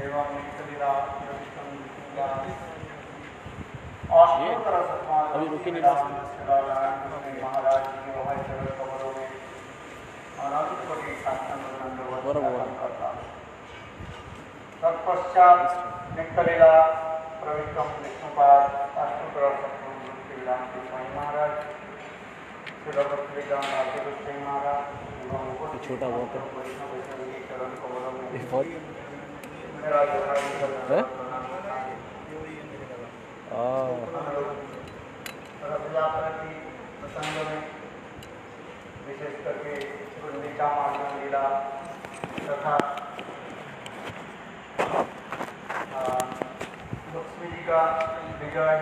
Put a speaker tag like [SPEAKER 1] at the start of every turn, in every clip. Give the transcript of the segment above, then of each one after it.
[SPEAKER 1] एवं
[SPEAKER 2] सलीला और
[SPEAKER 1] तरह से महाराज जी वहाँ चरण कमरों में अनंत कोटि
[SPEAKER 2] साक्षात
[SPEAKER 1] करता तत्पश्चात निकलेगा प्रविक्रम विष्णुपाद महाराज श्री डॉक्टर श्री राम राधे गोस्वामी महाराज
[SPEAKER 2] छोटा है
[SPEAKER 1] विशेष करके लीला तथा लक्ष्मी जी का विजय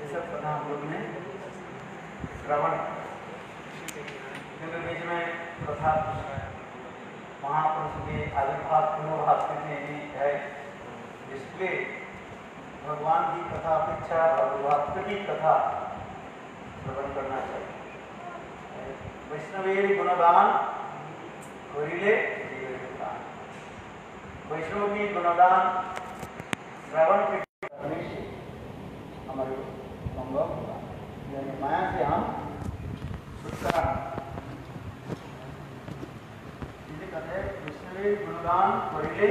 [SPEAKER 1] ये श्रवण किया। बीच में कथा महापुरुष के आविर्भाव पुनर्भाव स्थिति भी है। इसलिए भगवान की कथा, अपेक्षा भगवत की कथा श्रवण करना चाहिए। वैष्णवेर गुणगान करिले वैष्णव की गुणगान श्रवण करने से हमारे मंगल होगा। यानी माया से हम छुटकारा हैं गुणगान करिले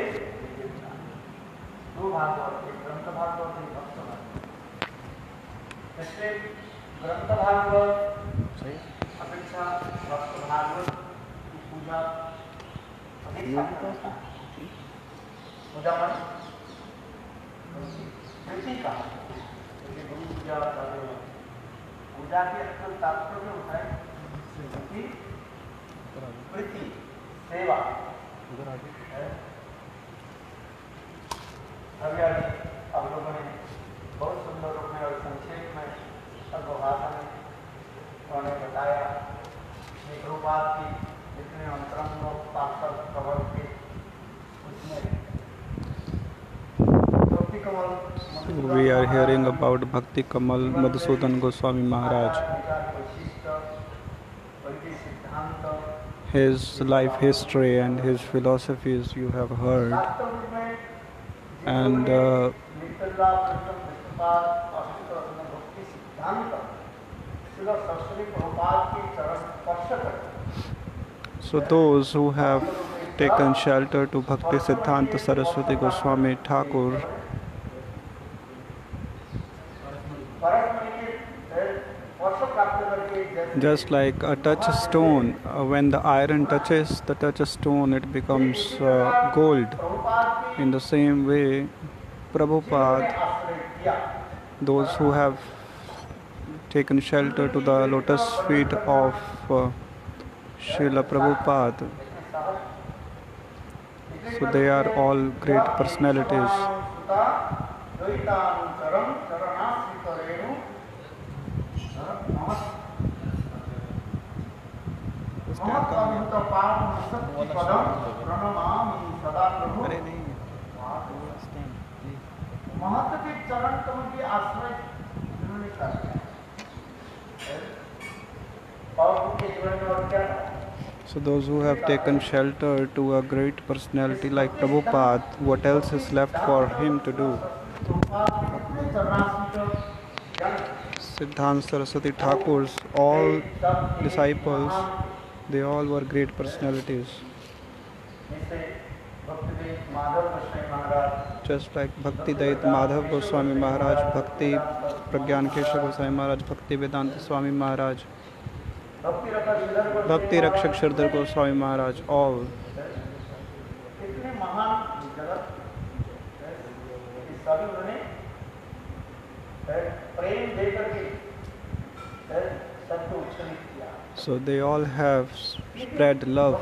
[SPEAKER 1] दो भागवत एक ग्रंथ भागवत एक भक्त भागवत इसलिए ग्रंथ भागवत अपेक्षा भक्त भागवत की पूजा। पूजा मन कृति का गुरु पूजा हैं। पूजा के असल तात्पर्य होता है कि प्रीति सेवा।
[SPEAKER 2] उधर आगे।
[SPEAKER 1] अभी अभी आप लोगों ने बहुत सुंदर रूप में और संक्षेप में सर्वभाषा में उन्होंने बताया। कि गुरुपाद की जितने अंतरंग पार्षद कवर के उसमें। भक्ति कमल
[SPEAKER 3] We are hearing about Bhakti Kamal Madhusudan Goswami Maharaj. his life history and his philosophies you have heard. And uh, so those who have taken shelter to Bhakti Siddhanta Saraswati Goswami Thakur just like a touch of Uh, when the iron touches the touch stone it becomes uh, gold. In the same way, Prabhupada, those who have taken shelter to the lotus feet of uh, Srila Prabhupada, so they are all great personalities.
[SPEAKER 1] महत्वभूत पावन शक्ति पदम प्रणमामि सदा प्रभु महत्व के चरण कमल की आश्रय जिन्होंने कर लिया और उनके जीवन में और क्या था
[SPEAKER 3] So those who have taken shelter to a great personality like Prabhupada, what else is left for him to do? Siddhanta Saraswati Thakur's all disciples, they all were great personalities. Just like Bhakti Dait Madhav Goswami Maharaj, Bhakti Pragyan Kesha Goswami Maharaj, Bhakti Vedanta Swami Maharaj, Bhakti Rakshak Shardar Goswami Maharaj, all.
[SPEAKER 1] सभी उन्होंने
[SPEAKER 3] So they all have spread love.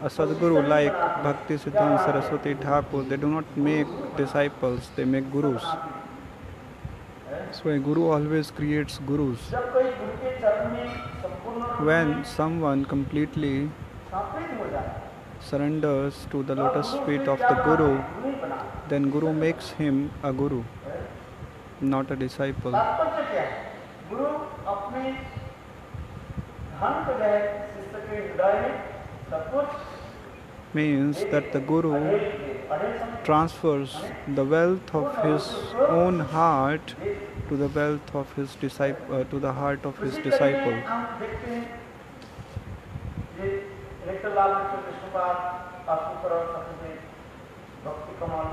[SPEAKER 3] A Sadguru like Bhakti Siddhanta Saraswati Thakur, they do not make disciples, they make gurus. So a guru always creates gurus. When someone completely surrenders to the lotus feet of the guru, then guru makes him a guru not a disciple.
[SPEAKER 1] तात्पर्य क्या है गुरु अपने धन को जो है शिष्य के हृदय में सब कुछ
[SPEAKER 3] Means that the guru
[SPEAKER 1] अढ़ेल के अढ़ेल समझ
[SPEAKER 3] transfers the wealth of his own heart to the wealth of his disciple, uh, to the heart of his
[SPEAKER 1] उसी तरह में
[SPEAKER 3] disciple.
[SPEAKER 1] हम देखते हैं ये लेटर लाल कृष्ण कृष्णपाद आशुकर सतुदेव भक्ति कमल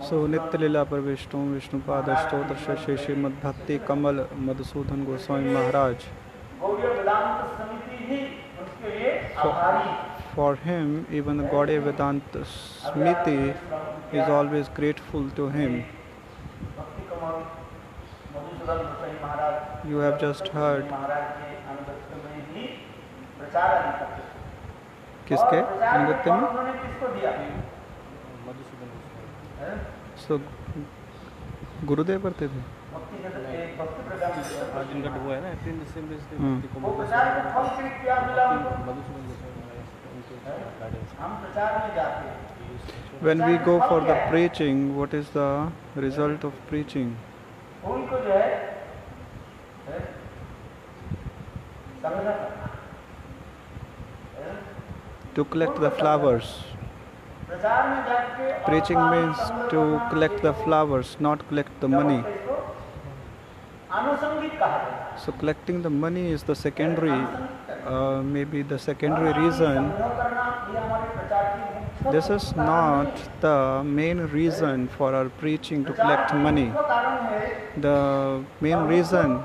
[SPEAKER 3] सो नित्य लीला पर Vishnu, Vishnupad अष्टोत्र Shashi Shrimad Bhakti Kamal, Madhusudan Goswami Maharaj. For him even Gaude Vedanta Smriti is always grateful to him you have just heard किसके? अनुगत्य में?
[SPEAKER 2] गोस्वामी
[SPEAKER 1] हैं?
[SPEAKER 3] So गुरुदेव करते थे
[SPEAKER 1] भक्ति जगत के भक्ति प्रदान
[SPEAKER 2] आज इनका वो है ना अटेंड असेंबलीज के
[SPEAKER 3] हम्म।
[SPEAKER 2] भक्ति
[SPEAKER 1] वो
[SPEAKER 2] कमल
[SPEAKER 1] प्रचार के फल के लिए क्या मिला उनको
[SPEAKER 2] मधुसूदन गोस्वामी महाराज उनके गाइडेंस
[SPEAKER 1] हम प्रचार में जाते हैं
[SPEAKER 3] When we go for the preaching, what is the result of preaching?
[SPEAKER 1] उनको जो है हैं? संग्रह करना हैं?
[SPEAKER 3] To collect the flowers. Preaching means to collect the flowers, not collect the money. So collecting the money is the secondary, uh, maybe the secondary reason. This is not the main reason for our preaching to collect money. The main reason,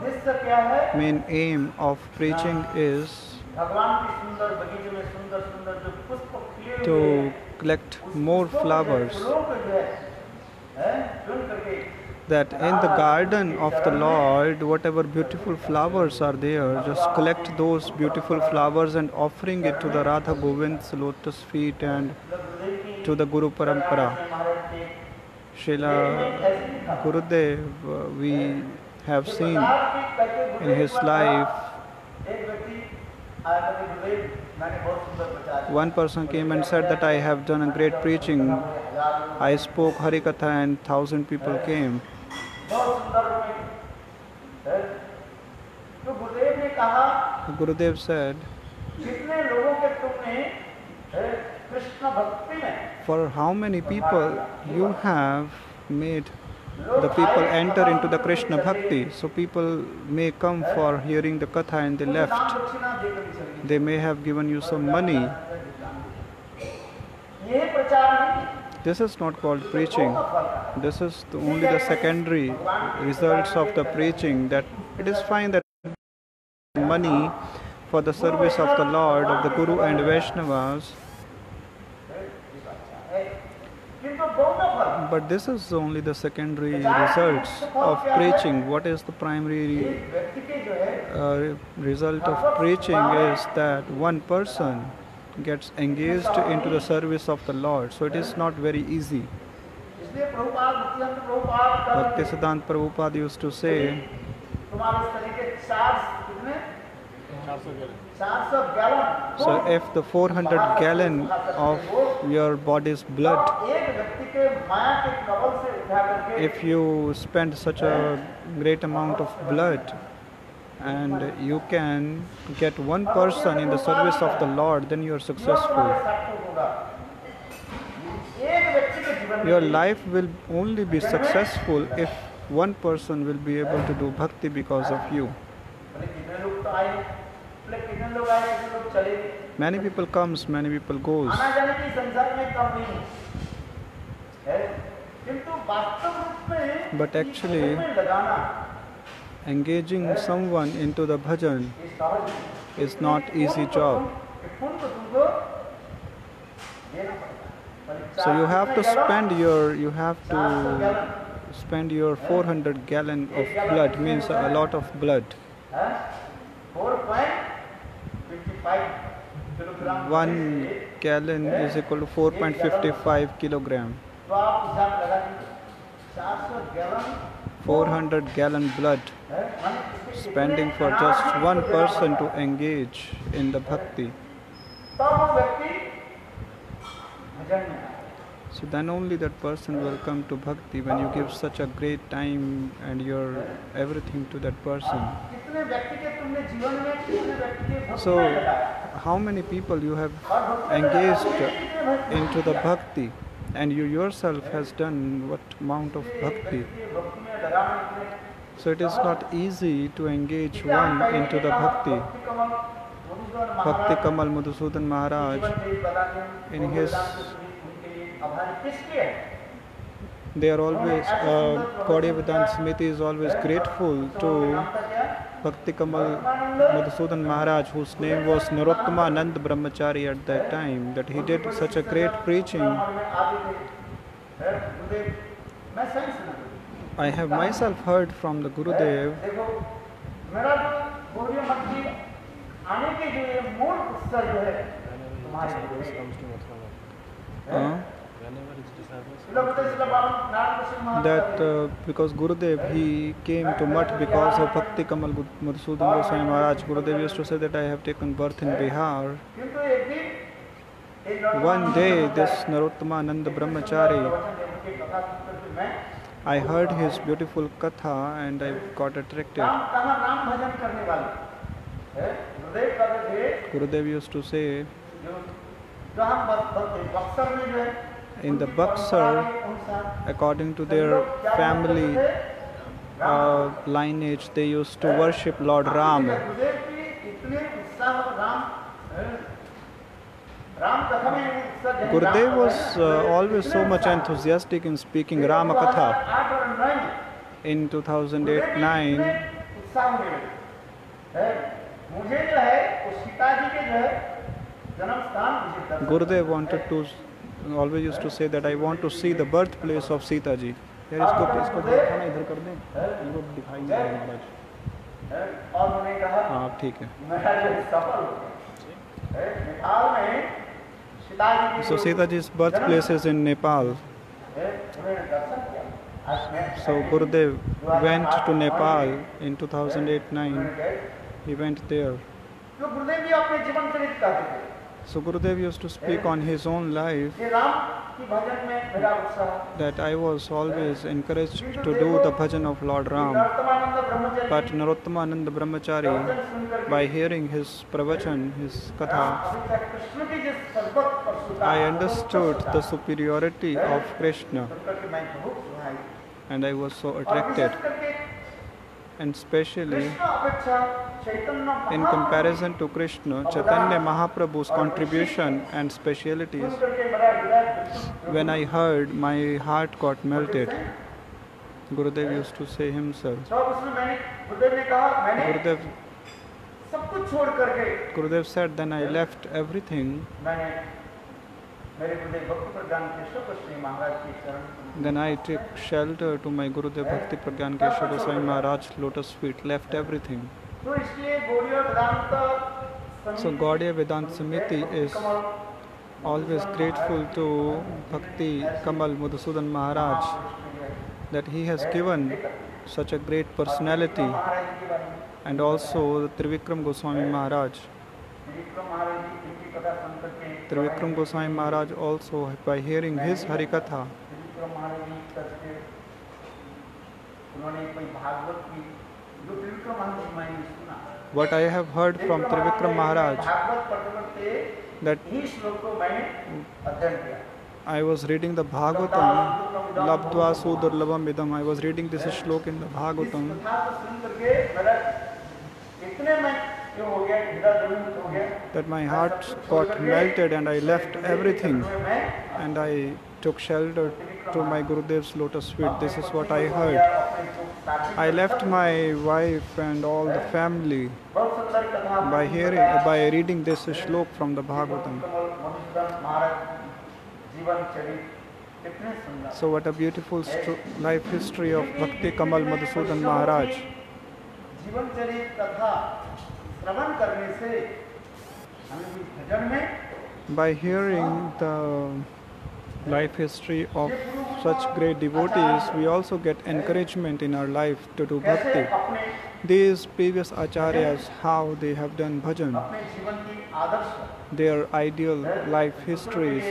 [SPEAKER 3] main aim of preaching is to collect more flowers that in the garden of the Lord, whatever beautiful flowers are there, just collect those beautiful flowers and offering it to the Radha Govind's lotus feet and to the Guru Parampara. Srila Gurudev, uh, we have seen in his life one person came and said that I have done a great preaching. I spoke Harikatha and thousand people came. Gurudev said, For how many people you have made the people enter into the Krishna bhakti. So people may come for hearing the katha and they left. They may have given you some money. This is not called preaching. This is the only the secondary results of the preaching that it is fine that money for the service of the Lord, of the Guru and Vaishnavas But this is only the secondary results of preaching. What is the primary uh, result of preaching is that one person gets engaged into the service of the Lord. So it is not very easy. Bhaktisiddhanta Prabhupada used to say, so if the 400 gallon of your body's blood if you spend such a great amount of blood and you can get one person in the service of the Lord, then you are successful. Your life will only be successful if one person will be able to do bhakti because of you. Many people comes, many people goes. But actually, engaging someone into the bhajan is not easy job. So you have to spend your you have to spend your 400 gallon of blood means a lot of blood. 1 gallon is equal to 4.55 kilogram.
[SPEAKER 1] तो आप हिसाब लगा दीजिए चार सौ gallon
[SPEAKER 3] 400 gallon blood
[SPEAKER 1] है माने इसके कितने
[SPEAKER 3] spending for
[SPEAKER 1] अनाज
[SPEAKER 3] just one
[SPEAKER 1] को
[SPEAKER 3] person to
[SPEAKER 1] देना
[SPEAKER 3] engage in the bhakti.
[SPEAKER 1] है। तब वो व्यक्ति भजन में आए
[SPEAKER 3] So then only that person will come to bhakti when you give such a great time and your everything to that person.
[SPEAKER 1] कितने व्यक्ति के तुमने जीवन में कितने व्यक्ति के भक्ति
[SPEAKER 3] So,
[SPEAKER 1] में लगाया
[SPEAKER 3] how many people you have
[SPEAKER 1] और भक्ति में
[SPEAKER 3] engaged
[SPEAKER 1] लगाया, कितने भक्ति
[SPEAKER 3] into the
[SPEAKER 1] किया?
[SPEAKER 3] bhakti and you yourself has done what amount of bhakti. So it is not easy to engage one into the bhakti. Bhakti Kamal Madhusudan Maharaj, in his, they are always, uh, Gaudiya Vedanta Samiti is always grateful to Bhakti Kamal
[SPEAKER 1] Brahmanand
[SPEAKER 3] Madhusudan Maharaj, whose name was Narottama Nand Brahmachari at that time, that he did such a great preaching.
[SPEAKER 1] ब्राह्मण में आते थे। है, गुरुदेव, मैं सही सुना
[SPEAKER 3] I have myself heard from the Gurudev
[SPEAKER 1] देखो मेरा जो गौरी मठ की आने के जो ये मूल उत्सव जो है तुम्हारे
[SPEAKER 2] Disciples
[SPEAKER 1] लिए
[SPEAKER 2] comes to Mathura.
[SPEAKER 3] uh, that uh, because Gurudev he came to Mutt because of Bhakti Kamal Madhusudan Goswami Maharaj. Gurudev used to say that I have taken birth in Bihar. One day, this Narottama Nand Brahmachari, I heard his beautiful katha and I got attracted.
[SPEAKER 1] है
[SPEAKER 3] Gurudev used to say in the Buxar, according to their family uh, lineage, they used to worship Lord Ram. Gurudev was uh, always so much enthusiastic in speaking
[SPEAKER 1] Ramakatha.
[SPEAKER 3] In 2008 9, Gurudev wanted to always used to say that I want to see the birthplace of Sita ji. यार इसको इसको दिखाना इधर कर दें इनको दिखाई नहीं दे रहा महाराज
[SPEAKER 1] है, और उन्होंने कहा
[SPEAKER 3] हाँ ठीक है
[SPEAKER 1] मेरा जो सफल हो गया है, नेपाल में सीता जी की
[SPEAKER 3] So
[SPEAKER 1] जो
[SPEAKER 3] Sita ji's birthplace is in Nepal.
[SPEAKER 1] है, उन्होंने दर्शन किया आज मैं
[SPEAKER 3] So Gurudev went to Nepal in 2008-9.
[SPEAKER 1] उन्होंने गए।
[SPEAKER 3] He went there.
[SPEAKER 1] तो गुरुदेव जी अपने जीवन चरित कहते थे
[SPEAKER 3] so Gurudev used to speak on his own life that I was always encouraged to do the bhajan of Lord Ram. But Narottamananda Brahmachari, by hearing his pravachan, his katha, I understood the superiority of Krishna and I was so attracted
[SPEAKER 1] विशेष करके
[SPEAKER 3] And especially
[SPEAKER 1] Krishna अपेक्षा चैतन्य
[SPEAKER 3] in
[SPEAKER 1] Mahaprabhu
[SPEAKER 3] comparison to Krishna, Chaitanya Mahaprabhu's contribution and
[SPEAKER 1] soon
[SPEAKER 3] specialities,
[SPEAKER 1] करके मेरा हृदय बिल्कुल
[SPEAKER 3] when I heard, my heart got melted. Gurudev used to say himself.
[SPEAKER 1] तो उसमें मैंने गुरुदेव ने कहा मैंने
[SPEAKER 3] Gurudev,
[SPEAKER 1] सब कुछ छोड़ करके
[SPEAKER 3] Gurudev said, then I left everything.
[SPEAKER 1] मैंने मेरे गुरुदेव भक्ति प्रज्ञान केशव गोस्वामी महाराज के चरण
[SPEAKER 3] Then I took shelter to my Gurudev Bhakti Pragyan Keshav Goswami Maharaj lotus feet, left everything.
[SPEAKER 1] तो
[SPEAKER 3] So Gaudiya Vedanta Samiti is always grateful to Bhakti Kamal Madhusudan Maharaj that he has given such a great personality and also the Trivikram Goswami Maharaj. Trivikram Goswami Maharaj also by hearing his Harikatha,
[SPEAKER 1] विक्रमानंदी करके उन्होंने कोई भागवत की जो त्रिविक्रमानंद जी मैंने सुना
[SPEAKER 3] What I have heard from Trivikram Maharaj that I was reading the Bhagavatam, Labdhva Sudurlabham Idam. I was reading this shlok in the Bhagavatam. That my heart got melted and I left everything and I took shelter to my Gurudev's lotus feet. This is what I heard. I left my wife and all the family by hearing, by reading this shlok from the Bhagavatam. So what a beautiful life history of Bhakti Kamal Madhusudan Maharaj. By hearing the life history of such great devotees, we also get encouragement in our life to do bhakti. These previous acharyas, how they have done bhajan, their ideal life histories,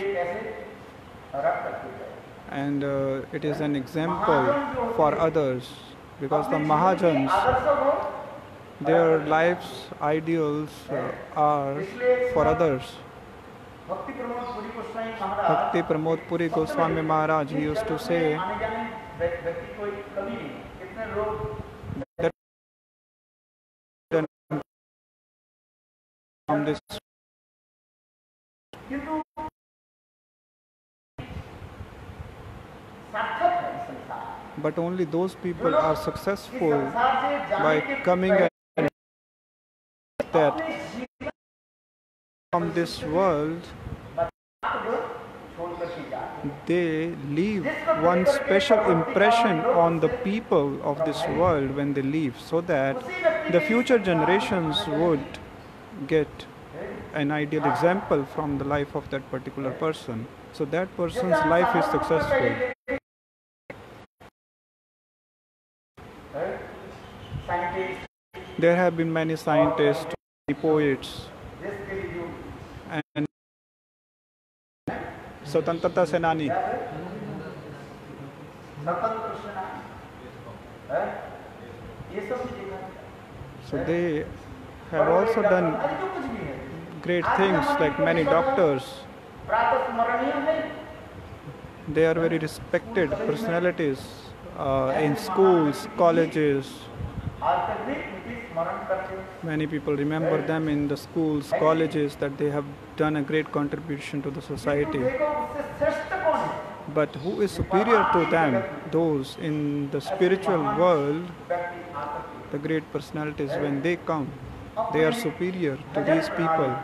[SPEAKER 3] and uh, it is an example for others because the Mahajans, their life's ideals uh, are for others. Bhakti Pramod Puri Goswami Maharaj. To say but only those people are successful by coming
[SPEAKER 1] at
[SPEAKER 3] from this world, they leave one special impression on the people of this world when they leave, so that the future generations would get an ideal example from the life of that particular person. So that person's life is successful. There have been many scientists, poets, स्वतंत्रता सेनानी
[SPEAKER 1] स्वतंत्र सेनानी है ये सब चीजें हैं।
[SPEAKER 3] so they have also done
[SPEAKER 1] अरे जो कुछ भी है
[SPEAKER 3] great things like many doctors
[SPEAKER 1] प्रातः स्मरणीय है
[SPEAKER 3] they are very respected personalities uh, in schools colleges Many people remember them in the schools, colleges, that they have done a great contribution to the society. But who is superior to them? Those in the spiritual world, the great personalities, when they come, they are superior to these people.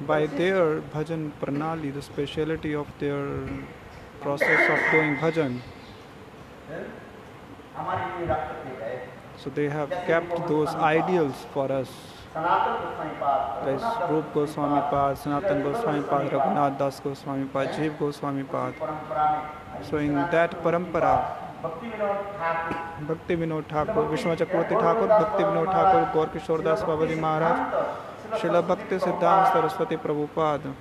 [SPEAKER 3] By their bhajan pranali, the speciality of their process of doing bhajan. So they have kept those ideals for us There's Rup Goswami Pad, Sanatan Goswami Pad, Raghunath Das Goswami Pad, Jeev Goswami Pad. So in that parampara, Bhakti Vinod Thakur, Vishnu Chakravarti Thakur, Bhakti Vinod Thakur, Gaur Kishore Das Babaji Maharaj, Srila Bhakti Siddhanta Saraswati Prabhupada,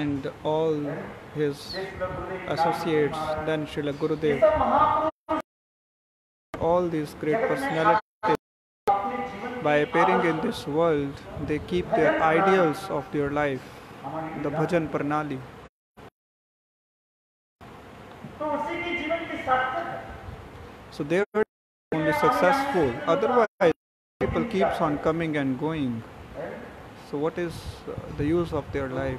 [SPEAKER 3] and all his associates, then Srila Gurudev. All these great personalities, by appearing in this world, they keep their ideals of their life, the bhajan pranali. So they are only successful. Otherwise, people keeps on coming and going. So what is the use of their life?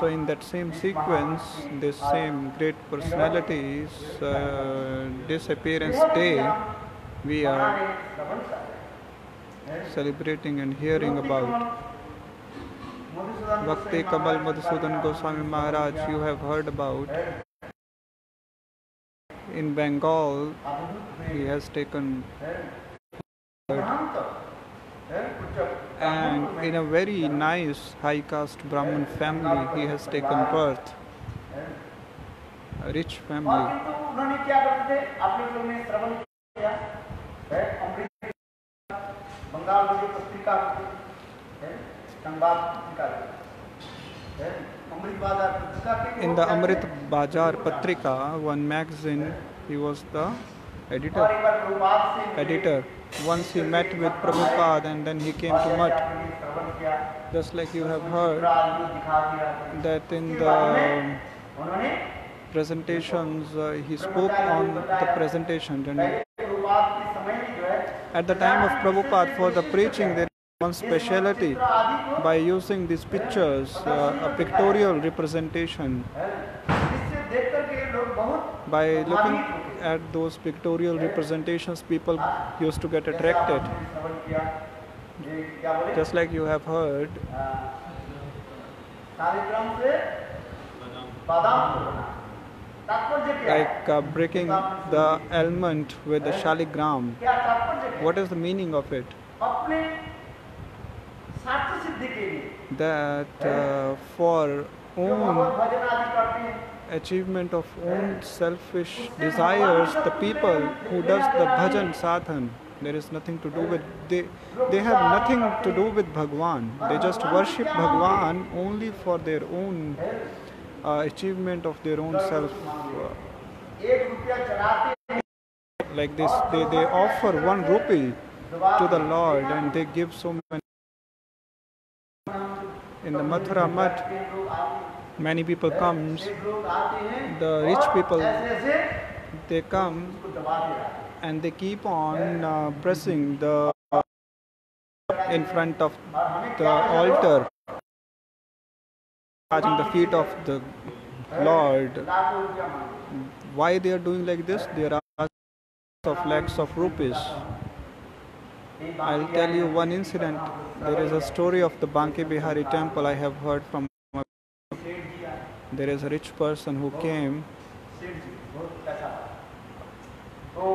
[SPEAKER 3] So, in that same sequence, this same great personality's uh, disappearance day, we are celebrating and hearing about. Bhakti Kamal Madhusudan Goswami Maharaj, you have heard about. In Bengal, he has taken.
[SPEAKER 1] Heard
[SPEAKER 3] and in a very nice high caste Brahmin family he has taken birth. A rich family. In the Amrit Bajar Patrika, one magazine, he was the editor. Editor once he met with Prabhupada and then he came to Mutt. Just like you have heard that in the presentations uh, he spoke on the presentation. And at the time of Prabhupada for the preaching there is one speciality by using these pictures, uh, a pictorial representation. By looking at those pictorial representations, people used to get attracted. Just like you have heard. Like uh, breaking the almond with the shaligram. What is the meaning of it? That uh, for own achievement of own selfish desires, the people who does the bhajan sadhan, there is nothing to do with they they have nothing to do with Bhagwan. They just worship Bhagwan only for their own uh, achievement of their own self. Like this, they, they offer one rupee to the Lord and they give so many in the Mathura
[SPEAKER 1] Mutt
[SPEAKER 3] many people comes the rich people they come and they keep on uh, pressing the uh, in front of the altar touching the feet of the lord. Why they are doing like this? There are of lakhs of rupees. I'll tell you one incident. There is a story of the banki bihari temple i have heard from There is a rich person who came.
[SPEAKER 1] सेठ जी बहुत पैसा तो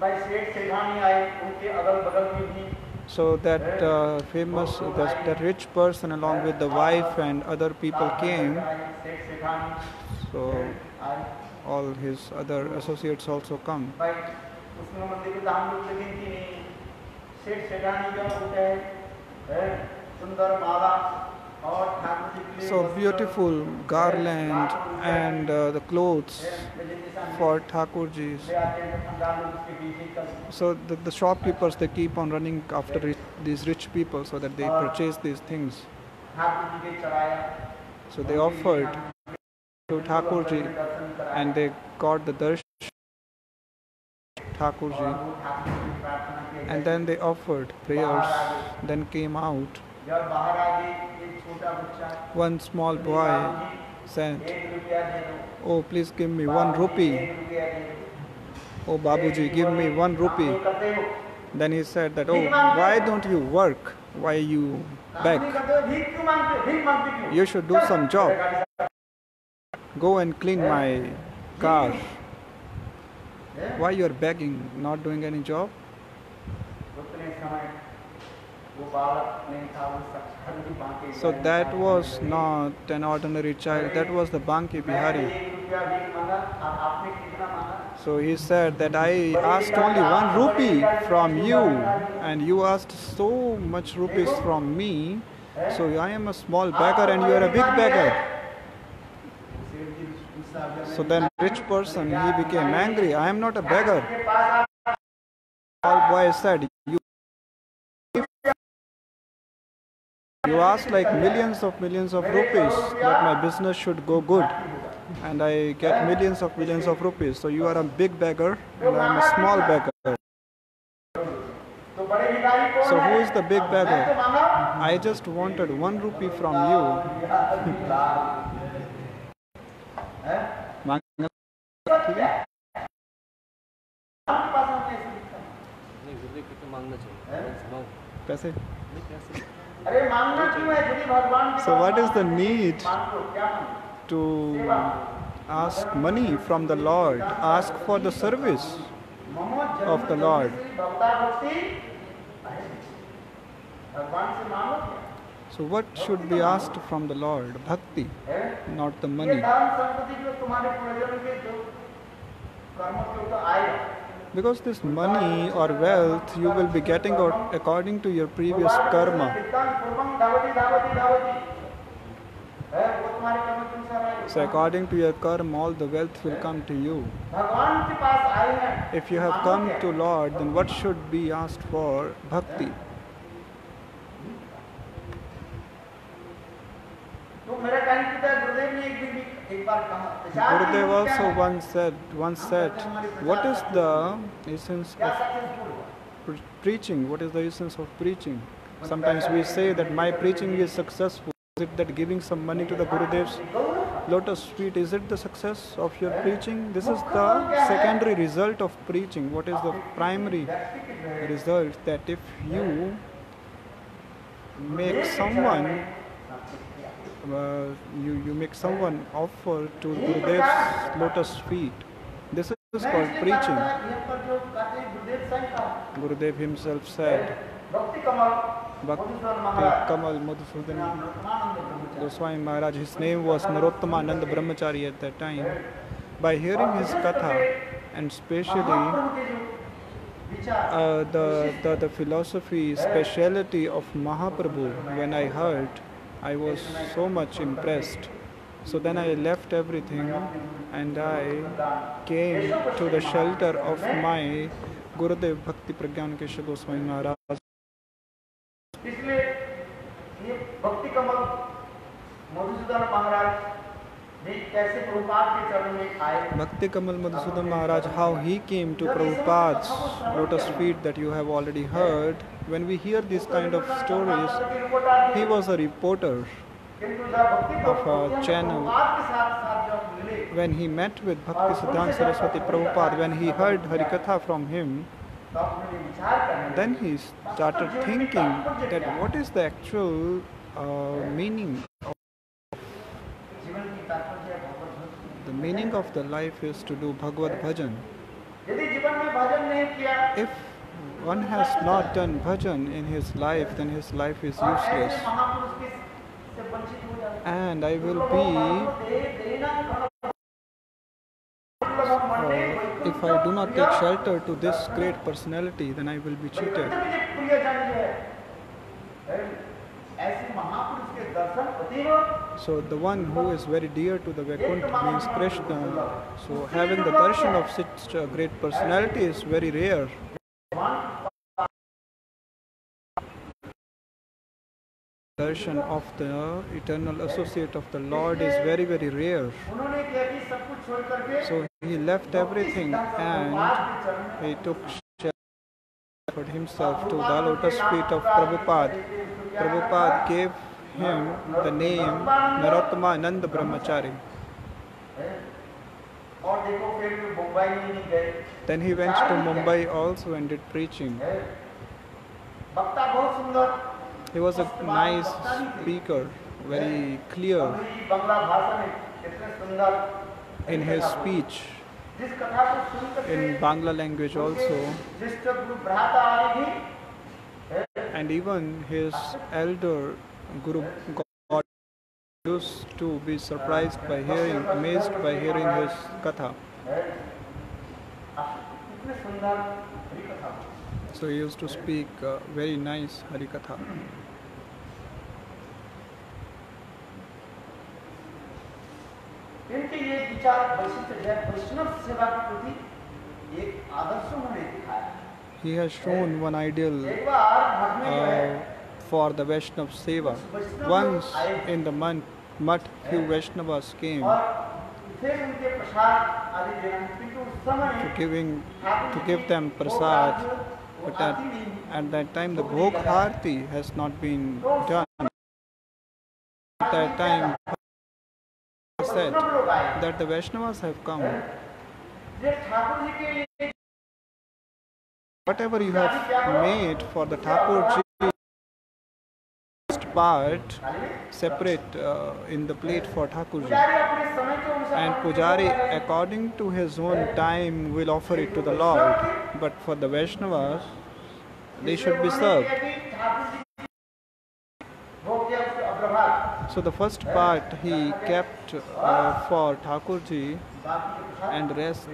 [SPEAKER 1] भाई सेठ सेठानी आए उनके अगल बगल में भी
[SPEAKER 3] So that uh, famous, that, that rich person along with the wife and other people came.
[SPEAKER 1] सेठ सेठानी
[SPEAKER 3] So
[SPEAKER 1] आए
[SPEAKER 3] all his other associates also come.
[SPEAKER 1] भाई उसमें मंदिर में तो हम लोग लेकिन थी नहीं सेठ सेठानी का होता है है, सुंदर माला
[SPEAKER 3] so beautiful garland and uh, the clothes for Thakurjis. So the, the shopkeepers they keep on running after rich, these rich people so that they purchase these things. So they offered to Thakurji and they got the darshan Thakurji and then they offered prayers, then came out. One small boy said, Oh, please give me one rupee. Oh, Babuji, give me one rupee. Then he said that, Oh, why don't you work? Why you beg? You should do some job. Go and clean my car. Why you are begging, not doing any job? So that was not an ordinary child, that was the Banki Bihari. So he said that I asked only one rupee from you and you asked so much rupees from me. So I am a small beggar and you are a big beggar. So then rich person, he became angry. I am not a beggar. All boy said, you. You asked like millions of millions of rupees that my business should go good, and I get millions of millions of rupees. So you are a big beggar, and I am a small beggar.
[SPEAKER 1] तो बड़े भिखारी कौन
[SPEAKER 3] So
[SPEAKER 1] है?
[SPEAKER 3] who is the big
[SPEAKER 1] मैं तो
[SPEAKER 3] beggar?
[SPEAKER 1] मांगा
[SPEAKER 3] I just wanted one rupee from you.
[SPEAKER 1] हैं?
[SPEAKER 3] मांगा
[SPEAKER 1] सच क्या है? आपके पास हम कैसे लिखते हैं?
[SPEAKER 2] नहीं गुरुदेव को तो मांगना चाहिए
[SPEAKER 1] हैं?
[SPEAKER 2] मांग
[SPEAKER 3] पैसे so, what is the need to ask money from the Lord? Ask for the service of the Lord. So, what should be asked from the Lord? Bhakti, not the money
[SPEAKER 1] धन संपत्ति जो तुम्हारे प्रयोजन के जो कर्मों के ऊपर आएगा
[SPEAKER 3] Because this money or wealth you will be getting out according to your previous karma.
[SPEAKER 1] पूर्वम धावती धावती धावती है वो तुम्हारे कर्म के अनुसार आएगा
[SPEAKER 3] So according to your karma, all the wealth will come to you.
[SPEAKER 1] भगवान के पास आए हैं
[SPEAKER 3] If you have
[SPEAKER 1] मांगो
[SPEAKER 3] come
[SPEAKER 1] क्या?
[SPEAKER 3] to Lord, then what should be asked for? Bhakti.
[SPEAKER 1] तो मेरा कहने की तरह गुरुदेव ने एक दिन
[SPEAKER 3] Gurudev also once said, once said, what is the essence of preaching? What is the essence of preaching? Sometimes we say that my preaching is successful. Is it that giving some money to the Gurudev's lotus feet, is it the success of your preaching? This is the secondary result of preaching. What is the primary result that if you make someone uh, you, you make someone offer to Gurudev's lotus feet. This is called preaching. Gurudev himself said, Bhakti Kamal Madhusudan Goswami Maharaj, his name was Narottamanand Brahmachari at that time. By hearing his katha and especially uh, the, the, the philosophy, speciality of Mahaprabhu, when I heard I was so much impressed. So then I left everything and I came to the shelter of my Gurudev Bhakti Pragyan Keshav Goswami Maharaj. Bhakti Kamal Madhusudan Maharaj, how he came to Prabhupada's lotus feet that you have already heard. When we hear these kind of stories, he was a reporter of a channel. When he met with Bhakti Siddhanta Saraswati Prabhupada, when he heard Harikatha from him, then he started thinking that what is the actual uh, meaning? meaning of the life is to do Bhagavad Bhajan. If one has not done bhajan in his life, then his life is useless. And I will be, uh, if I do not take shelter to this great personality, then I will be cheated. So the one who is very dear to the Vaikuntha means Krishna. So having the darshan of such a great personality is very rare. Darshan of the eternal associate of the Lord is very very rare. So he left everything and he took shelter himself to the lotus feet of Prabhupada. Prabhupada gave him the name Narottama Narottomanand Brahmachari. Then he went to Mumbai also and did preaching. He was a nice speaker, very clear in his speech. In Bangla language also. And even his elder Guru God used to be surprised by hearing, amazed by hearing his katha. So he used to speak uh, very nice Harikatha.
[SPEAKER 1] इनके ये विचार वैशिष्ट है वैष्णव सेवा के प्रति एक आदर्श उन्होंने दिखाया
[SPEAKER 3] He has shown one ideal uh, for the Vaishnav Seva. Once in the month, Math, few Vaishnavas came to giving to give them prasad, but at, at that time the Bhog has not been done. At that time, said that the Vaishnavas have come whatever you have made for the Thakur part separate uh, in the plate for
[SPEAKER 1] Thakurji.
[SPEAKER 3] And Pujari, according to his own time, will offer it to the Lord. But for the Vaishnavas, they should be served. So the first part he kept uh, for Thakurji and rest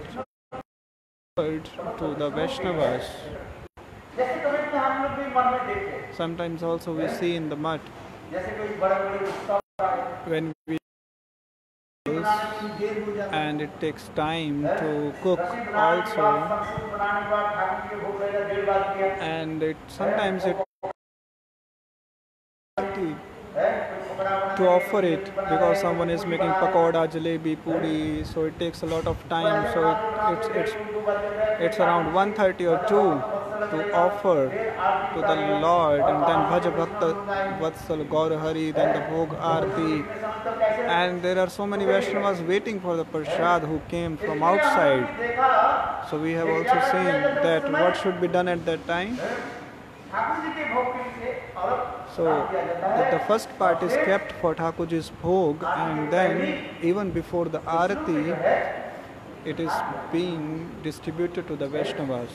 [SPEAKER 3] to the Vaishnavas. Sometimes also we see in the
[SPEAKER 1] Mutt
[SPEAKER 3] when we and it takes time to cook also and it sometimes it to offer it because someone is making pakoda, jalebi, puri, so it takes a lot of time. So it, it's it's it's around 1:30 or 2 to offer to the Lord, and then Bhaja Bhakta Vatsal Gaur Hari, then the Bhog Aarti, and there are so many Vaishnavas waiting for the prasad who came from outside. So we have also seen that what should be done at that time. So the first part is kept for Thakurji's bhog and then even before the arati it is being distributed to the Vaishnavas.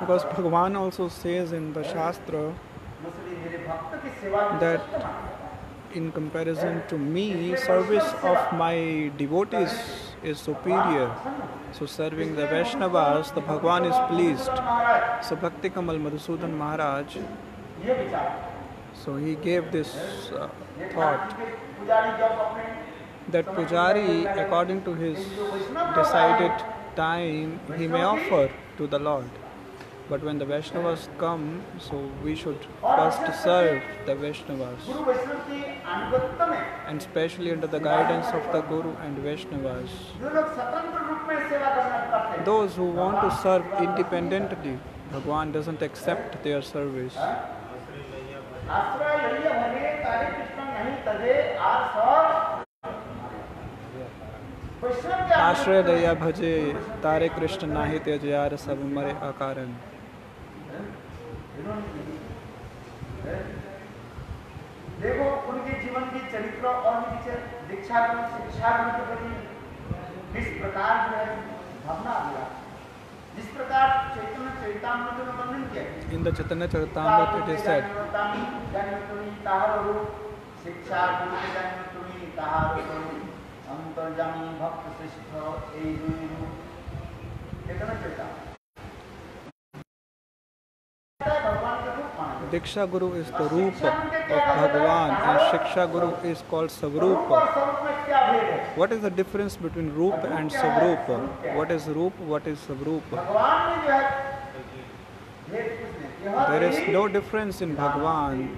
[SPEAKER 3] Because Bhagavan also says in the Shastra that in comparison to me, service of my devotees is superior. So serving the Vaishnavas, the Bhagwan is pleased. So Bhakti Kamal Madhusudan Maharaj, so he gave this uh, thought that Pujari, according to his decided time, he may offer to the Lord. But when the Vaishnavas come, so we should first serve the Vaishnavas.
[SPEAKER 1] गुरु वैष्णव की अनुगत्य में
[SPEAKER 3] And especially under the guidance of the Guru and Vaishnavas.
[SPEAKER 1] जो लोग स्वतंत्र रूप में सेवा करना करते हैं
[SPEAKER 3] Those who want to serve independently, Bhagwan doesn't accept their service.
[SPEAKER 1] आश्रय लइए भगे तारे कृष्ण नहीं तजे आज सब वैष्णव के
[SPEAKER 3] आश्रय दया भजे तारे कृष्ण नाहि त्यज यार सब मरे अकारण
[SPEAKER 1] देखो उनके जीवन के चरित्र और उनकी दीक्षा शिक्षा के प्रकार जो है भावना मिला जिस प्रकार चैतन्य चैतामृत में वर्णन किया
[SPEAKER 3] in the Chaitanya Chaitamrit it is said
[SPEAKER 1] जन्मतुनि ताहरो शिक्षा गुरु जन्मतुनि ताहरो अंतर्जामी भक्त श्रेष्ठ ए रूप चैतन्य Charitamrita
[SPEAKER 3] Diksha Guru is the Rupa of Bhagavan and Shiksha Guru is called
[SPEAKER 1] Swarupa.
[SPEAKER 3] What is the difference between Rupa and Swarupa? What is Rupa? What is
[SPEAKER 1] Swarupa?
[SPEAKER 3] There is no difference in Bhagavan.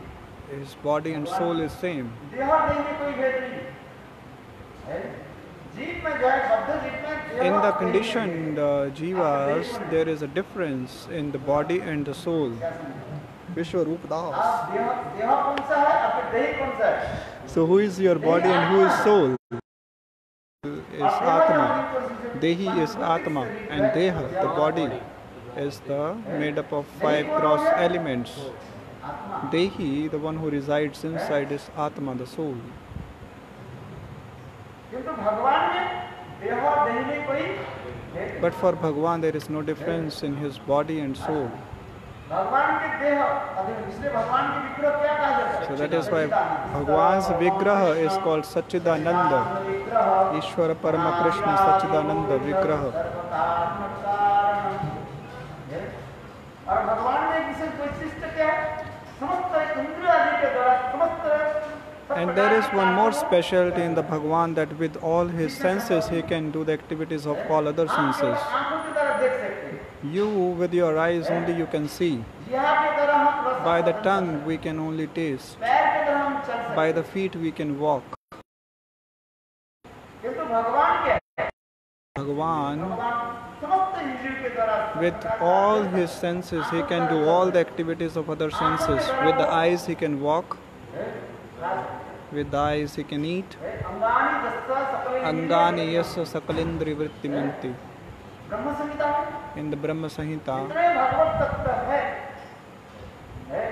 [SPEAKER 3] His body and soul is same. In the conditioned uh, jivas, there is a difference in the body and the soul.
[SPEAKER 1] Vishwa
[SPEAKER 3] Rup Das so who? Is your body and who? Is soul is atma. Dehi is atma and deh the body is the made up of five cross elements dehi the one who? Resides inside is atma the soul But for Bhagwan, there is no difference in his body and soul. Yeah.
[SPEAKER 1] भगवान के देह इसलिए भगवान के विग्रह क्या कहा जाता है
[SPEAKER 3] So that is why Bhagwan's Vigraha is called Sachidananda.
[SPEAKER 1] विग्रह
[SPEAKER 3] Ishvara Parama Krishna Sachidananda Vigraha.
[SPEAKER 1] और भगवान में विशेष वैशिष्ट क्या है समस्त इंद्रिय आदि के द्वारा समस्त
[SPEAKER 3] And there is one more specialty in the Bhagwan that with all his senses he can do the activities of all other senses. You with your eyes only you can see. By the tongue we can only taste. By the feet we can walk.
[SPEAKER 1] Bhagavan,
[SPEAKER 3] with all his senses, he can do all the activities of other senses. With the eyes, he can walk. With the eyes, he can eat. Angani yasya sakalindri vritti manti.
[SPEAKER 1] Brahma Samhita
[SPEAKER 3] in the ब्रह्म
[SPEAKER 1] संहिता भगवत तत्व है, है।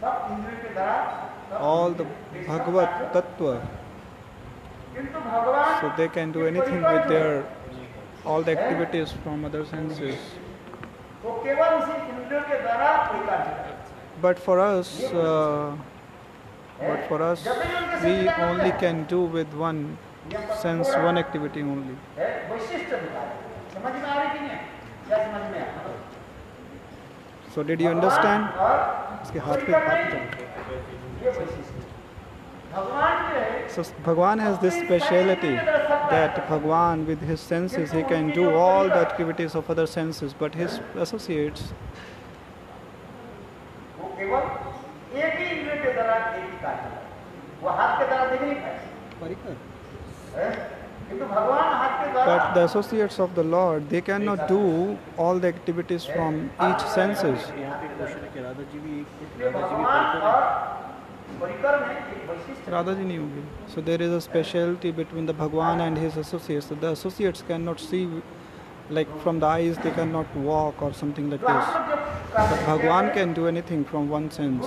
[SPEAKER 1] सब इंद्रियों के द्वारा all
[SPEAKER 3] the
[SPEAKER 1] भगवत
[SPEAKER 3] तत्व
[SPEAKER 1] किंतु Bhagwan
[SPEAKER 3] so they can do anything with their all the activities from other senses
[SPEAKER 1] वो केवल उसी इंद्रियों के द्वारा
[SPEAKER 3] but for us uh, but for sense, one activity only.
[SPEAKER 1] है वैशिष्ट विकार समझ में आ रही कि नहीं क्या समझ में आया
[SPEAKER 3] So did you understand?
[SPEAKER 1] और
[SPEAKER 3] इसके हाथ पे
[SPEAKER 1] परिकर
[SPEAKER 3] हाथ
[SPEAKER 1] नहीं, ये वैशिष्ट भगवान के है
[SPEAKER 3] So Bhagwan has this speciality that Bhagwan with his senses he can do all the activities of other senses, but his associates
[SPEAKER 1] वो केवल एक ही इंद्रिय के द्वारा एक ही कार्य करता है। वो हाथ के द्वारा देख नहीं पाए हैं?
[SPEAKER 3] but the associates of the Lord, they cannot do all the activities from each senses. Radha ji. So there is a speciality between the Bhagwan and his associates. So the associates cannot see, like from the eyes, they cannot walk or something like this. But Bhagwan can do anything from one sense.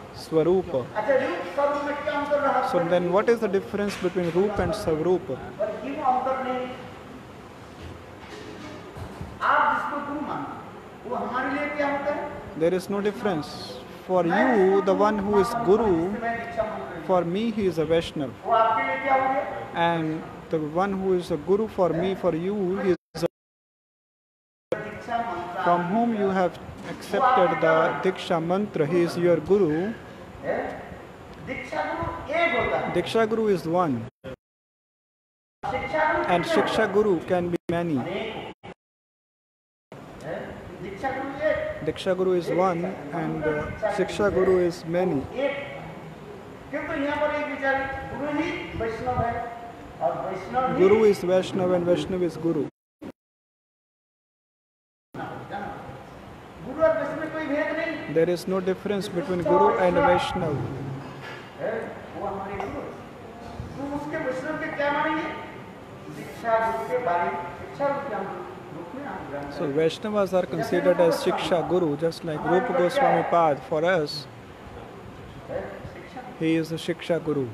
[SPEAKER 3] Swarupa. So then what is the difference between Rupa and Swarupa? There is no difference. For you, the one who is Guru, for me, he is a Vaishnav. And the one who is a Guru for me, for you, he is a From whom you have accepted the Diksha mantra. He is your Guru.
[SPEAKER 1] है दीक्षा गुरु एक होता है
[SPEAKER 3] Diksha Guru is one.
[SPEAKER 1] शिक्षा गुरु
[SPEAKER 3] And Shiksha Guru can be many.
[SPEAKER 1] अनेक है दीक्षा गुरु एक
[SPEAKER 3] Diksha Guru is one and uh, Shiksha Guru is many.
[SPEAKER 1] एक किंतु यहाँ पर एक विचार गुरु ही वैष्णव है और वैष्णव ही
[SPEAKER 3] Guru is Vaishnav and Vaishnav is Guru. There is no difference between Guru and Vaishnav. So Vaishnavas are considered as Shiksha Guru, just like Rupa Goswami Pad for us. He is the Shiksha Guru.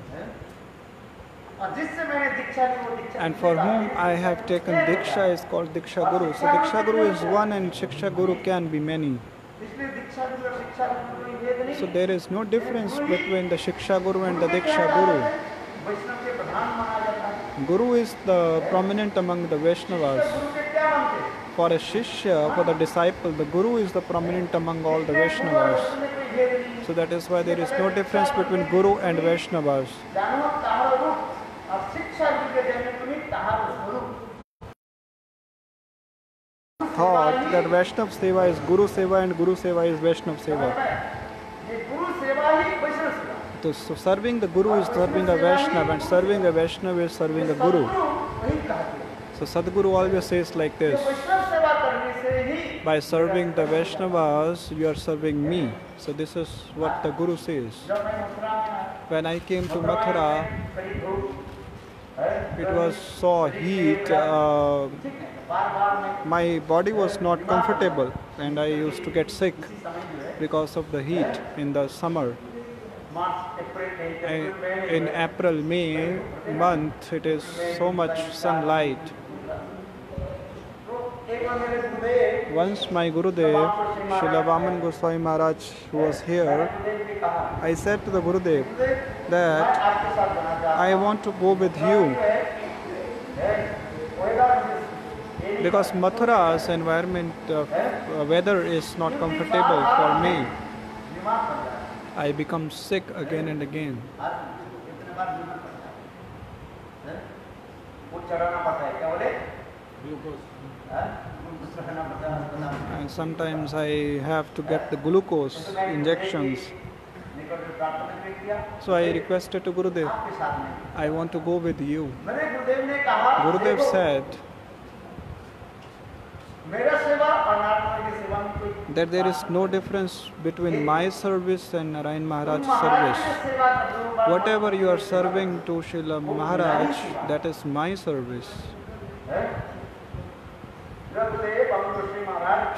[SPEAKER 3] And for whom I have taken Diksha is called Diksha Guru. So Diksha Guru is one and Shiksha Guru can be many. So there is no difference between the Shiksha Guru and the Diksha Guru. Guru is the prominent among the Vaishnavas. For a Shishya, for the disciple, the Guru is the prominent among all the Vaishnavas. So that is why there is no difference between Guru and Vaishnavas thought that Vaishnav Seva is Guru Seva and Guru Seva is Vaishnav Seva. So, so serving the Guru is serving a Vaishnav and serving a Vaishnav is serving the Guru. So Sadhguru always says like this By serving the Vaishnavas, you are serving me. So this is what the Guru says. When I came to Mathura, it was so heat. Uh, my body was not comfortable and I used to get sick because of the heat in the summer. In April, May month, it is so much sunlight. Once my Gurudev, Srila Vaman Goswami Maharaj was here, I said to the Gurudev that I want to go with you because Mathura's environment uh, uh, weather is not comfortable for me. I become sick again and again. And sometimes I have to get the glucose injections. So I requested to Gurudev, I want to go with you. Gurudev said, that there is no difference between my service and Narayan Maharaj's service. Whatever you are serving to Srila Maharaj, that is my service.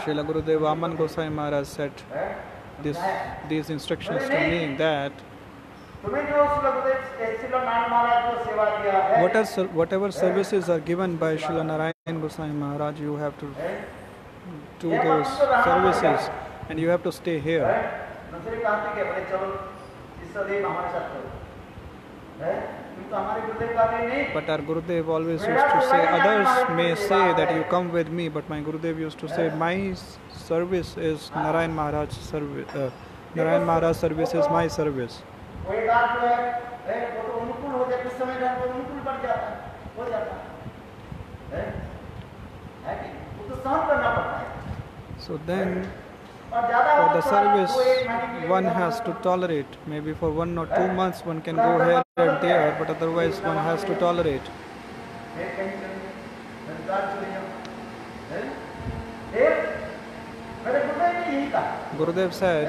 [SPEAKER 3] Srila Gurudev Vaman Gosai Maharaj said this, these instructions to me that
[SPEAKER 1] what are,
[SPEAKER 3] whatever services are given by Srila Narayan Goswami Maharaj, you have to do those services and you have to stay here. But our Gurudev always used to say, others may say that you come with me, but my Gurudev used to say, my service is Narayan Maharaj's service. Uh, Narayan Maharaj's service is my service.
[SPEAKER 1] वो एक आध जो है हैं, वो तो अनुकूल हो जाए कुछ समय रहने पर अनुकूल बढ़ जाता है हो जाता है हैं? है कि नहीं? वो तो सहन करना पड़ता है
[SPEAKER 3] So then,
[SPEAKER 1] और ज्यादा
[SPEAKER 3] for
[SPEAKER 1] हो
[SPEAKER 3] the
[SPEAKER 1] तो
[SPEAKER 3] service,
[SPEAKER 1] आपको एक महीने के लिए
[SPEAKER 3] one
[SPEAKER 1] करना
[SPEAKER 3] has to tolerate. Maybe for one or two months, one can go here and there, but otherwise, one has to tolerate.
[SPEAKER 1] फिर कहीं चले जाओ, हरिद्वार चले जाओ हैं? फिर मेरे गुरुदेव ने यही कहा
[SPEAKER 3] Gurudev said,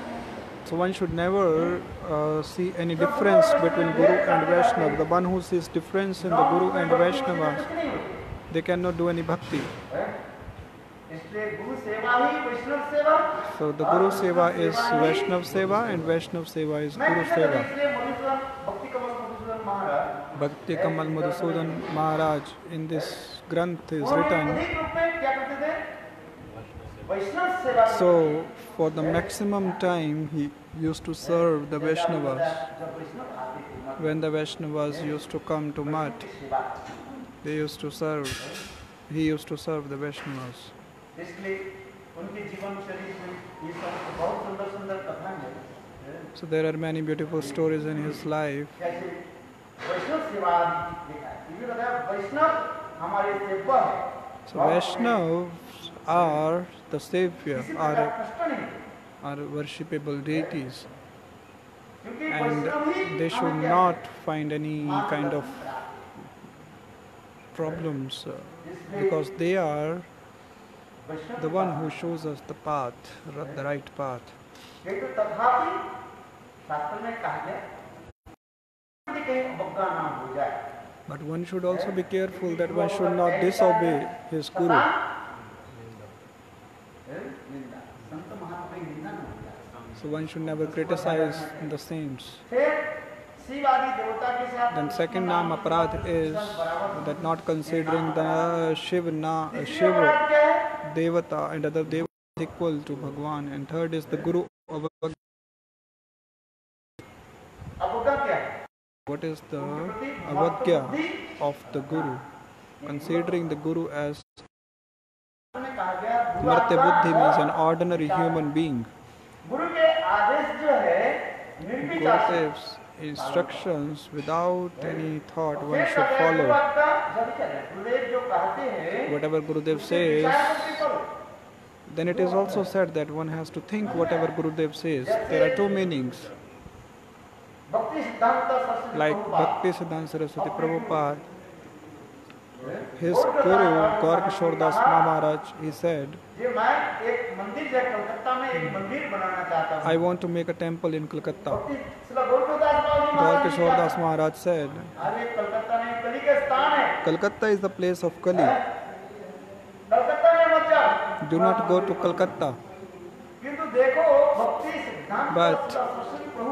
[SPEAKER 3] So one should never uh, see any difference between Guru and Vaishnava. The one who sees difference in the Guru and
[SPEAKER 1] Vaishnava,
[SPEAKER 3] they cannot do any bhakti. So the Guru Seva is Vaishnava Seva and Vaishnava Seva is Guru Seva. Bhakti Kamal Madhusudan Maharaj in this Granth is written so, for the maximum time, he used to serve the Vaishnavas. When the Vaishnavas used to come to
[SPEAKER 1] Mutt,
[SPEAKER 3] they used to serve, he used to serve the Vaishnavas. So, there are many beautiful stories in his life. So, Vaishnav are the Savior, are, are worshipable deities. And they should not find any kind of problems because they are the one who shows us the path, the right path. But one should also be careful that one should not disobey his guru. So one should never criticize the saints. Then second nama Aparad is that not considering the Shiva, na,
[SPEAKER 1] uh, Shiva
[SPEAKER 3] Devata and other Devata equal to Bhagwan. And third is the Guru of What is the
[SPEAKER 1] Avagya
[SPEAKER 3] of the Guru? Considering the Guru as Martya Buddhi means an ordinary human being gives instructions without any thought one should follow. Whatever Gurudev says, then it is also said that one has to think whatever Gurudev says. There are two meanings. Like Bhakti Siddhanta Saraswati Prabhupada his guru Gaurkishore Das Maharaj, he said, I want to make a temple in Kolkata.
[SPEAKER 1] Gaurkishore
[SPEAKER 3] Das Maharaj said, Kolkata is the place of Kali. Do not go to
[SPEAKER 1] Kolkata.
[SPEAKER 3] But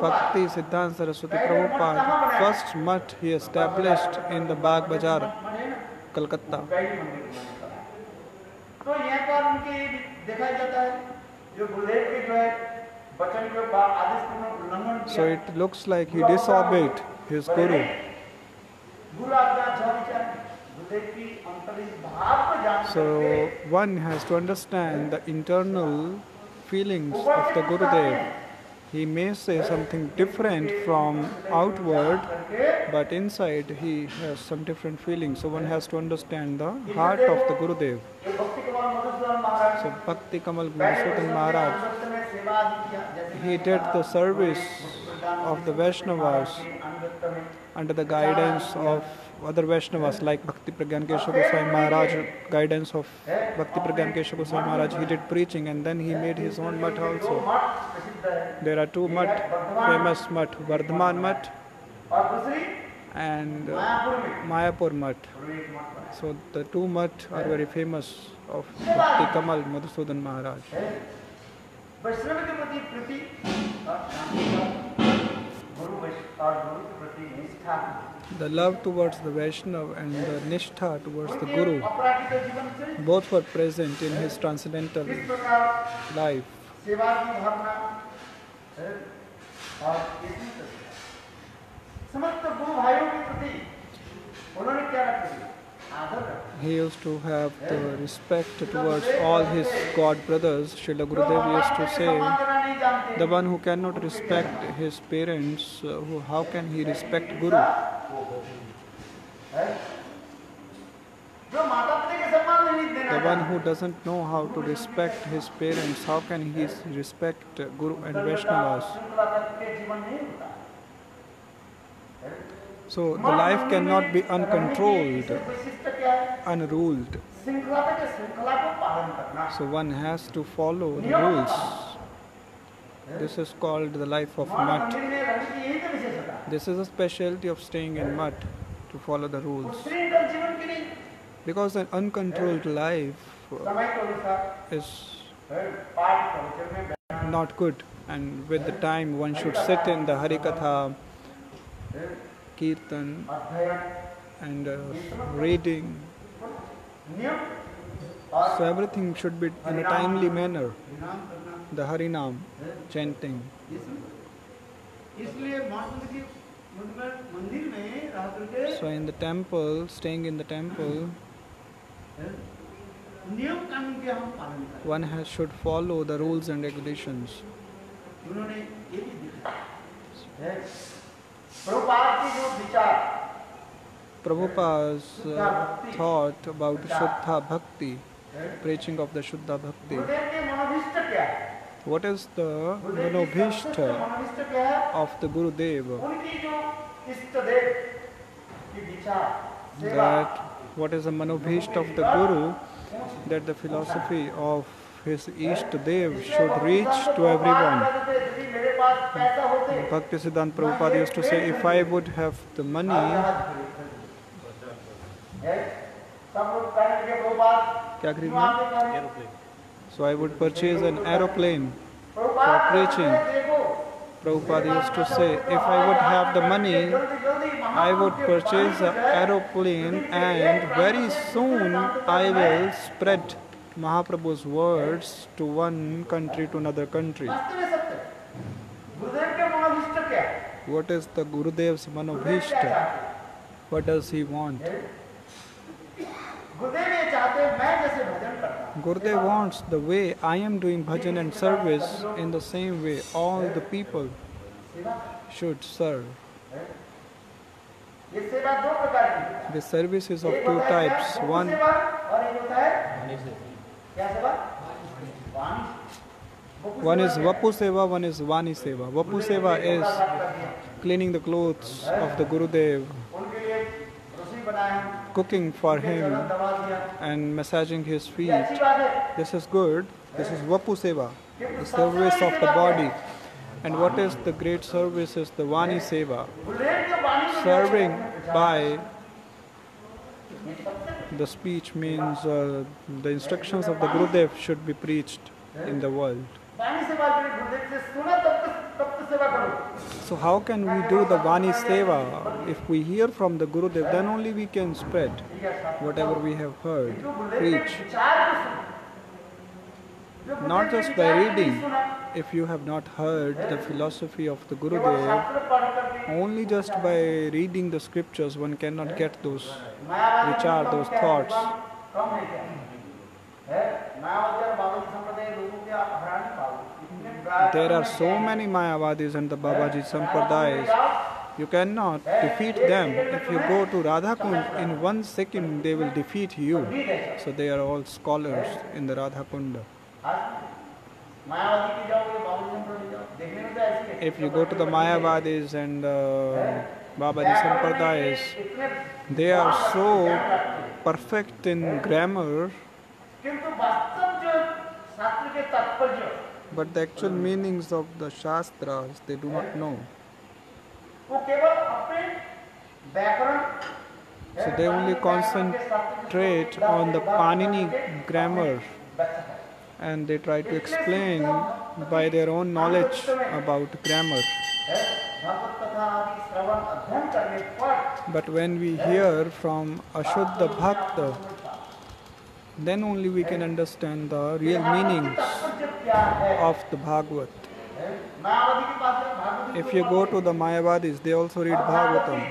[SPEAKER 3] Bhakti Siddhanta Saraswati Prabhupada, first mutt he established in the Bagh
[SPEAKER 1] Bajar.
[SPEAKER 3] Calcutta.
[SPEAKER 1] तो यहाँ पर उनके देखा जाता है जो bullet के जो है बचन के आदेश को उल्लंघन
[SPEAKER 3] so it looks like he disobeyed his guru
[SPEAKER 1] गुरु आज्ञा अच्छा विचार गुरुदेव की अंतरिक्ष भाव को जान
[SPEAKER 3] so one has to understand the internal feelings of the Gurudev He may say something different from outward, but inside he has some different feelings. So one has to understand the heart of the Gurudev. So Bhakti Kamal Madhusudan Maharaj, he did the service of the Vaishnavas under the guidance of other Vaishnavas like Bhakti Pragyan Keshav Goswami Maharaj, guidance of Bhakti Pragyan Keshav Goswami Maharaj, he did preaching and then he made his own mutt also.
[SPEAKER 1] मठ प्रसिद्ध है
[SPEAKER 3] There are two mutt, famous mutt, Vardhaman mutt
[SPEAKER 1] और दूसरी
[SPEAKER 3] and uh,
[SPEAKER 1] Mayapur में
[SPEAKER 3] Mayapur mutt.
[SPEAKER 1] और एक मठ बना
[SPEAKER 3] So the two mutt are very famous of Bhakti Kamal Madhusudan Maharaj.
[SPEAKER 1] है वैष्णव के प्रति प्रीति और शांति का गुरु वैष्णव और गुरु के प्रति निष्ठा
[SPEAKER 3] The love towards the Vaishnav and the Nishtha towards the
[SPEAKER 1] उनके
[SPEAKER 3] Guru,
[SPEAKER 1] अपराधिक जीवन से
[SPEAKER 3] both were present in his transcendental
[SPEAKER 1] इस प्रकार
[SPEAKER 3] life.
[SPEAKER 1] है समस्त गुरु भाइयों के प्रति उन्होंने क्या रखा
[SPEAKER 3] He used to have the respect towards all his god brothers. Srila Gurudev used to say, The one who cannot respect his parents, uh, who, how can he respect Guru? The one who doesn't know how to respect his parents, how can he respect Guru and Vaishnavas? So the life cannot be uncontrolled, unruled. So one has to follow the rules. This is called the life of
[SPEAKER 1] mud.
[SPEAKER 3] This is a specialty of staying in mud, to follow the rules because an uncontrolled life uh, is not good. And with the time one should sit in the harikatha kirtan and uh, reading. So everything should be in a timely manner. The harinam chanting. So in the temple staying in the temple
[SPEAKER 1] नियम कानून के हम पालन करें
[SPEAKER 3] one has should follow the rules and regulations
[SPEAKER 1] उन्होंने ये भी दिखाया प्रभुपाद के जो विचार
[SPEAKER 3] Prabhupada's uh, thought about Shuddha Bhakti, preaching of the Shuddha Bhakti. What is the Manobhishta of the
[SPEAKER 1] Gurudeva?
[SPEAKER 3] That what is the manobhishta of the Guru, that the philosophy of his Ishta dev should reach to everyone. Bhakti Siddhanta Prabhupada used to say, if I would have the money, so I would purchase an aeroplane for preaching. Prabhupada used to say, if I would have the money, I would purchase an aeroplane and very soon I will spread Mahaprabhu's words to one country to another country. What is the Gurudev's manobhishta? What does he want? Gurudev wants the way I am doing bhajan and service in the same way all the people should serve. The service is of two types. One one is Vapu Seva, one is Vani Seva. Vapu Seva is cleaning the clothes of the Gurudev, cooking for him and massaging his feet. This is good. This is Vapu Seva, the service of the body. And what is the great service is the Vani Seva, serving by the speech means uh, the instructions of the Gurudev should be preached in the world. So how can we do the Vani Seva? If we hear from the Guru Dev, then only we can spread whatever we have heard, preach. Not just by reading. If you have not heard the philosophy of the
[SPEAKER 1] Guru Dev,
[SPEAKER 3] only just by reading the scriptures one cannot get those which are those thoughts. There are so many Mayavadis and the Babaji Sampradayas. You cannot defeat them. If you go to Radhakund, in one second they will defeat you. So they are all scholars in the
[SPEAKER 1] Radhakunda.
[SPEAKER 3] If you go to the Mayavadis and uh, Babaji Sampradayas, they are so perfect in grammar but the actual meanings of the Shastras they do not know. So they only concentrate on the Panini grammar and they try to explain by their own knowledge about grammar. But when we hear from a Shuddha Bhakta, then only we can understand the real meanings of the
[SPEAKER 1] Bhagavat.
[SPEAKER 3] If you go to the Mayavadis, they also read Bhagavatam.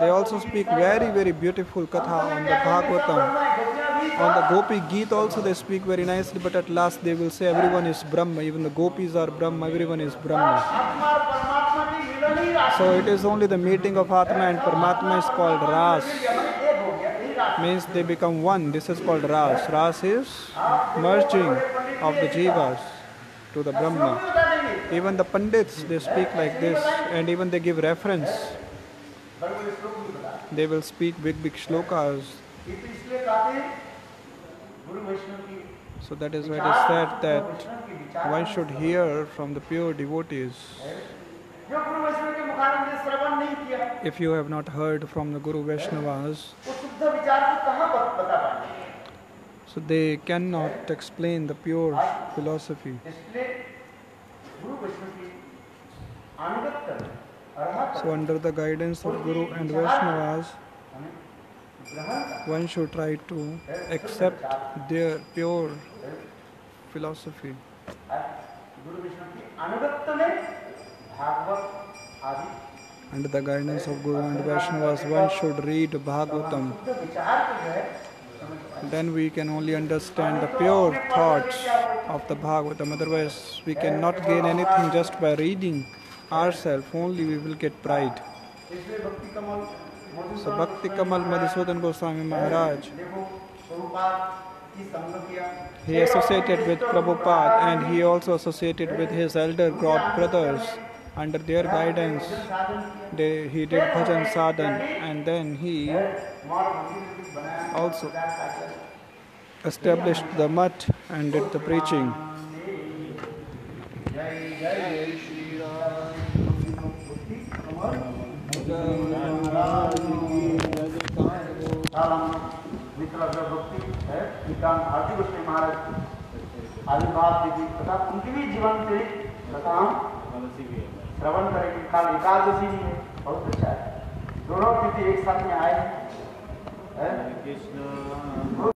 [SPEAKER 3] They also speak very, very beautiful katha on the Bhagavatam. On the Gopi Geet also they speak very nicely, but at last they will say everyone is Brahma, even the gopis are Brahma, everyone is Brahma. So it is only the meeting of Atma and Paramatma is called Ras means they become one. This is called Ras. Ras is merging of the Jivas to the Brahma. Even the Pandits, they speak like this and even they give reference. They will speak big, big shlokas. So that is why it is said that one should hear from the pure devotees. If you have not heard from the Guru Vaishnavas, so they cannot explain the pure philosophy.
[SPEAKER 1] इसलिए गुरु वैष्णव की अनुगत कर अर्थात
[SPEAKER 3] So under the guidance of Guru and Vaishnavas,
[SPEAKER 1] हमें ग्रहण कर
[SPEAKER 3] one should try to accept their pure philosophy.
[SPEAKER 1] गुरु वैष्णव की अनुगत में भागवत आदि
[SPEAKER 3] and the guidance of Guru and Vaishnavas, one should read Bhagavatam. Then we can only understand the pure thoughts of the Bhagavatam. Otherwise, we cannot gain anything just by reading ourselves. Only we will get pride. So, Bhakti Kamal Madhusudan Goswami Maharaj, he associated with Prabhupada and he also associated with his elder God brothers. Under their guidance,
[SPEAKER 1] साधन किया
[SPEAKER 3] they, he did bhajan sadhan and then he
[SPEAKER 1] मौर मंदिर भी बनाया
[SPEAKER 3] also
[SPEAKER 1] प्रचार कार्य
[SPEAKER 3] established the mutt and did the preaching.
[SPEAKER 1] जय जय श्री राम बुद्धि कमल मित्र भक्ति है निकाम भारती गोस्वामी महाराज आविर्भाव देवी तथा उनकी भी जीवन से तथा हम श्रवण करेंगे काल एकादशी भी है बहुत अच्छा है। दोनों तिथि एक साथ में आए हैं। है?